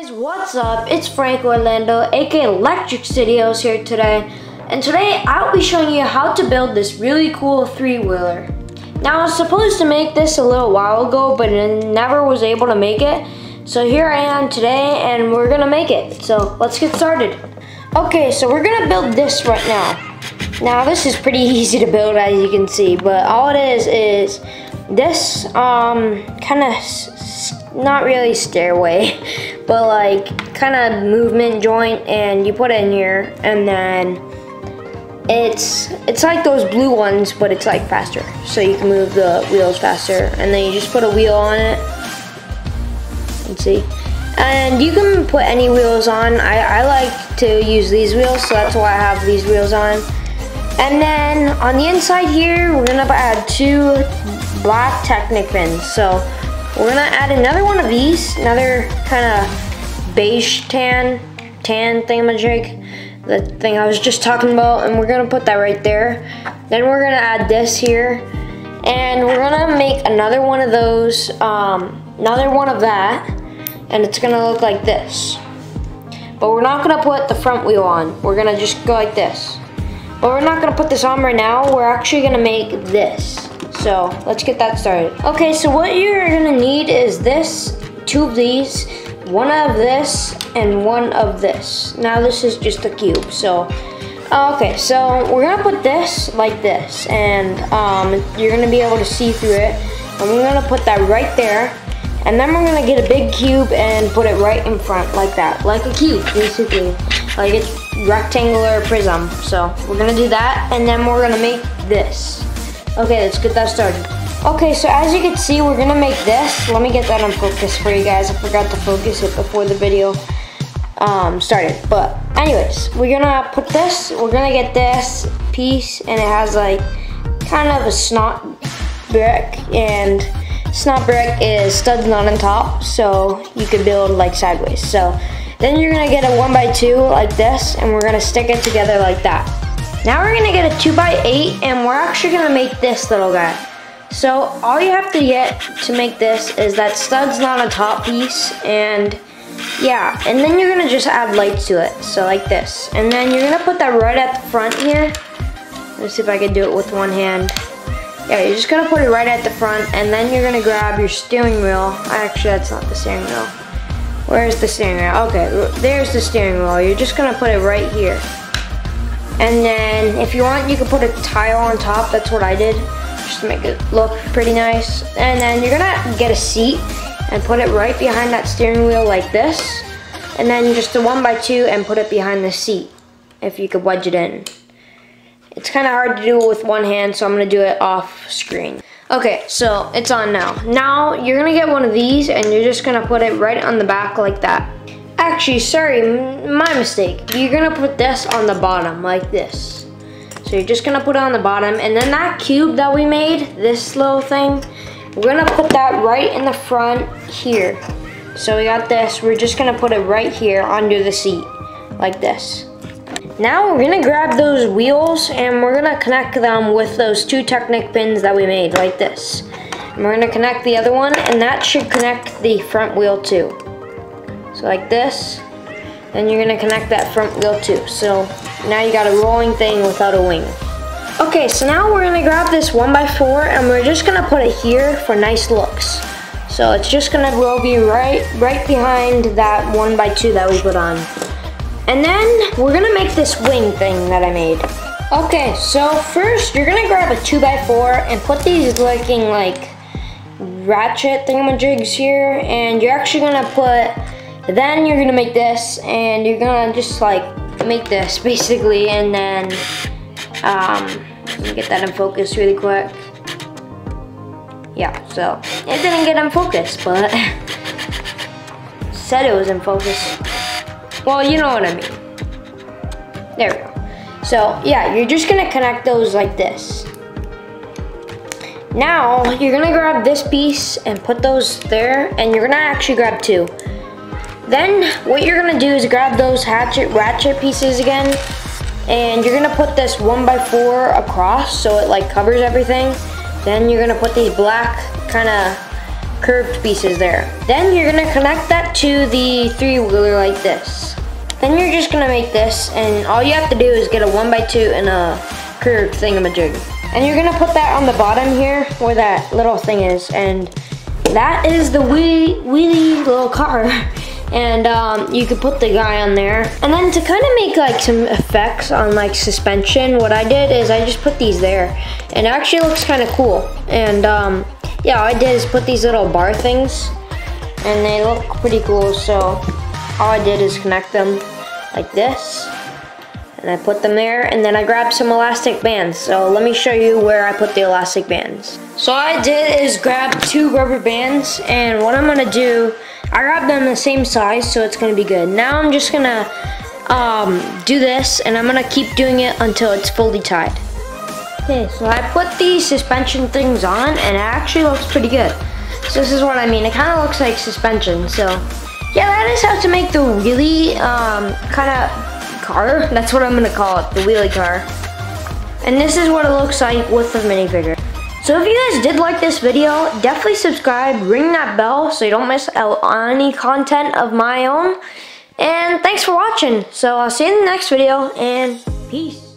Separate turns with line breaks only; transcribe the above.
guys, what's up? It's Franco Orlando, aka Electric Studios here today. And today I'll be showing you how to build this really cool three-wheeler. Now I was supposed to make this a little while ago, but I never was able to make it. So here I am today and we're gonna make it. So let's get started. Okay, so we're gonna build this right now. Now this is pretty easy to build as you can see, but all it is is this um kind of not really stairway, but like kind of movement joint and you put it in here and then it's it's like those blue ones but it's like faster. So you can move the wheels faster and then you just put a wheel on it. And see. And you can put any wheels on. I, I like to use these wheels so that's why I have these wheels on. And then on the inside here we're gonna add two black Technic pins. So we're gonna add another one of these, another kind of beige tan, tan thingamajig, the thing I was just talking about, and we're gonna put that right there. Then we're gonna add this here, and we're gonna make another one of those, um, another one of that, and it's gonna look like this. But we're not gonna put the front wheel on. We're gonna just go like this. But we're not gonna put this on right now. We're actually gonna make this. So let's get that started. Okay, so what you're gonna need is this, two of these, one of this, and one of this. Now this is just a cube, so. Okay, so we're gonna put this like this, and um, you're gonna be able to see through it. And we're gonna put that right there, and then we're gonna get a big cube and put it right in front like that, like a cube, basically. Like it's rectangular prism. So we're gonna do that, and then we're gonna make this. Okay, let's get that started. Okay, so as you can see, we're gonna make this. Let me get that on focus for you guys. I forgot to focus it before the video um, started. But anyways, we're gonna put this, we're gonna get this piece and it has like kind of a snot brick and snot brick is studs not on top so you could build like sideways. So then you're gonna get a one by two like this and we're gonna stick it together like that. Now we're gonna get a 2x8 and we're actually gonna make this little guy. So all you have to get to make this is that stud's not a top piece and yeah, and then you're gonna just add lights to it, so like this. And then you're gonna put that right at the front here. Let's see if I can do it with one hand. Yeah, you're just gonna put it right at the front and then you're gonna grab your steering wheel. Actually, that's not the steering wheel. Where's the steering wheel? Okay, there's the steering wheel. You're just gonna put it right here. And then if you want, you can put a tile on top. That's what I did, just to make it look pretty nice. And then you're gonna get a seat and put it right behind that steering wheel like this. And then just a one by two and put it behind the seat, if you could wedge it in. It's kind of hard to do with one hand, so I'm gonna do it off screen. Okay, so it's on now. Now you're gonna get one of these and you're just gonna put it right on the back like that. Actually, sorry, my mistake. You're gonna put this on the bottom, like this. So you're just gonna put it on the bottom, and then that cube that we made, this little thing, we're gonna put that right in the front here. So we got this, we're just gonna put it right here under the seat, like this. Now we're gonna grab those wheels and we're gonna connect them with those two Technic pins that we made, like this. And we're gonna connect the other one, and that should connect the front wheel too. So like this, then you're gonna connect that front wheel too. So now you got a rolling thing without a wing. Okay, so now we're gonna grab this 1x4 and we're just gonna put it here for nice looks. So it's just gonna roll be right, right behind that 1x2 that we put on. And then we're gonna make this wing thing that I made. Okay, so first you're gonna grab a 2x4 and put these looking like ratchet thingamajigs here and you're actually gonna put then you're gonna make this and you're gonna just like make this basically and then um, get that in focus really quick. Yeah, so it didn't get in focus, but said it was in focus. Well, you know what I mean. There we go. So yeah, you're just gonna connect those like this. Now, you're gonna grab this piece and put those there, and you're gonna actually grab two. Then what you're gonna do is grab those hatchet ratchet pieces again and you're gonna put this one by four across so it like covers everything. Then you're gonna put these black kind of curved pieces there. Then you're gonna connect that to the three-wheeler like this. Then you're just gonna make this, and all you have to do is get a one by two and a curved thingamajig. And you're gonna put that on the bottom here, where that little thing is, and that is the wee wheelie little car. and um, you could put the guy on there. And then to kind of make like some effects on like suspension, what I did is I just put these there. And it actually looks kind of cool. And um, yeah, all I did is put these little bar things and they look pretty cool. So all I did is connect them like this. And I put them there and then I grabbed some elastic bands. So let me show you where I put the elastic bands. So all I did is grab two rubber bands and what I'm gonna do I grabbed them the same size, so it's gonna be good. Now I'm just gonna um, do this, and I'm gonna keep doing it until it's fully tied. Okay, so I put these suspension things on, and it actually looks pretty good. So this is what I mean. It kind of looks like suspension, so yeah, that is how to make the wheelie um, kind of car. That's what I'm gonna call it, the wheelie car. And this is what it looks like with the minifigure. So if you guys did like this video, definitely subscribe, ring that bell so you don't miss out on any content of my own. And thanks for watching. So I'll see you in the next video and peace.